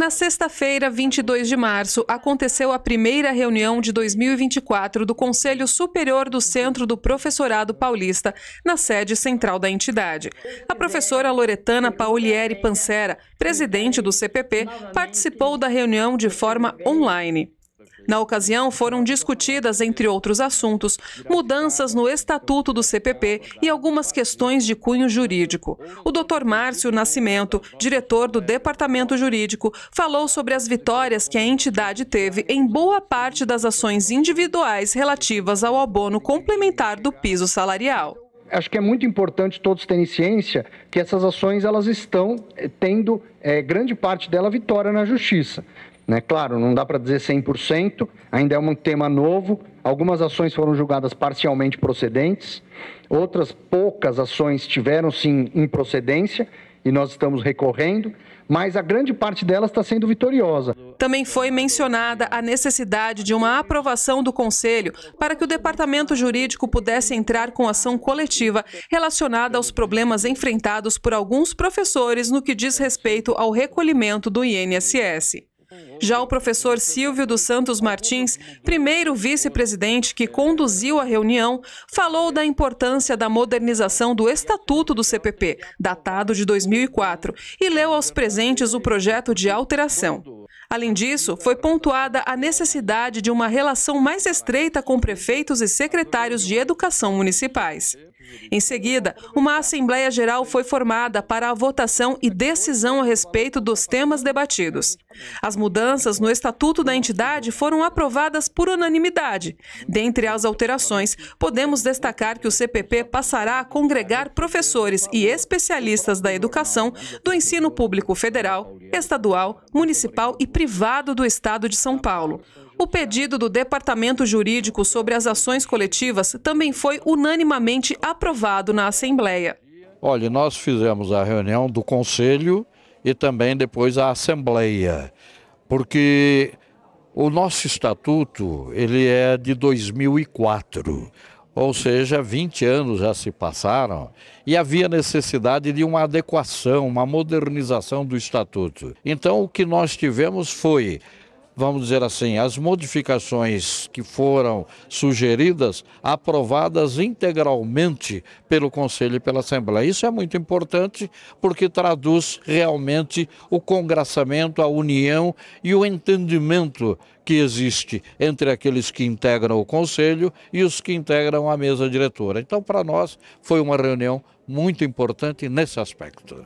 Na sexta-feira, 22 de março, aconteceu a primeira reunião de 2024 do Conselho Superior do Centro do Professorado Paulista, na sede central da entidade. A professora Loretana Paulieri Pancera, presidente do CPP, participou da reunião de forma online. Na ocasião, foram discutidas, entre outros assuntos, mudanças no estatuto do CPP e algumas questões de cunho jurídico. O Dr. Márcio Nascimento, diretor do Departamento Jurídico, falou sobre as vitórias que a entidade teve em boa parte das ações individuais relativas ao abono complementar do piso salarial acho que é muito importante todos terem ciência que essas ações elas estão eh, tendo é, grande parte dela vitória na justiça. Né? Claro, não dá para dizer 100%, ainda é um tema novo. Algumas ações foram julgadas parcialmente procedentes, outras poucas ações tiveram sim improcedência e nós estamos recorrendo, mas a grande parte delas está sendo vitoriosa. Também foi mencionada a necessidade de uma aprovação do Conselho para que o Departamento Jurídico pudesse entrar com ação coletiva relacionada aos problemas enfrentados por alguns professores no que diz respeito ao recolhimento do INSS. Já o professor Silvio dos Santos Martins, primeiro vice-presidente que conduziu a reunião, falou da importância da modernização do Estatuto do CPP, datado de 2004, e leu aos presentes o projeto de alteração. Além disso, foi pontuada a necessidade de uma relação mais estreita com prefeitos e secretários de educação municipais. Em seguida, uma Assembleia Geral foi formada para a votação e decisão a respeito dos temas debatidos. As mudanças no estatuto da entidade foram aprovadas por unanimidade. Dentre as alterações, podemos destacar que o CPP passará a congregar professores e especialistas da educação do ensino público federal, estadual, municipal e privado do Estado de São Paulo. O pedido do Departamento Jurídico sobre as ações coletivas também foi unanimamente aprovado na Assembleia. Olha, nós fizemos a reunião do Conselho e também depois a Assembleia, porque o nosso estatuto ele é de 2004, ou seja, 20 anos já se passaram e havia necessidade de uma adequação, uma modernização do estatuto. Então o que nós tivemos foi vamos dizer assim, as modificações que foram sugeridas, aprovadas integralmente pelo Conselho e pela Assembleia. Isso é muito importante porque traduz realmente o congraçamento, a união e o entendimento que existe entre aqueles que integram o Conselho e os que integram a mesa diretora. Então, para nós, foi uma reunião muito importante nesse aspecto.